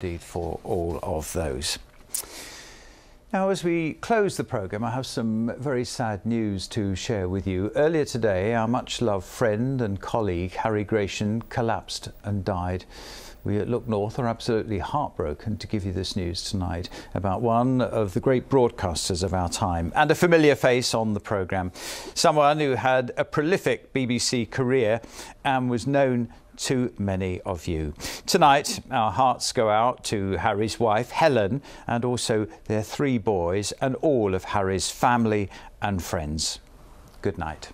indeed for all of those. Now, as we close the programme, I have some very sad news to share with you. Earlier today, our much loved friend and colleague Harry Gration collapsed and died. We at Look North are absolutely heartbroken to give you this news tonight about one of the great broadcasters of our time and a familiar face on the programme. Someone who had a prolific BBC career and was known to many of you. Tonight, our hearts go out to Harry's wife, Helen, and also their three boys and all of Harry's family and friends. Good night.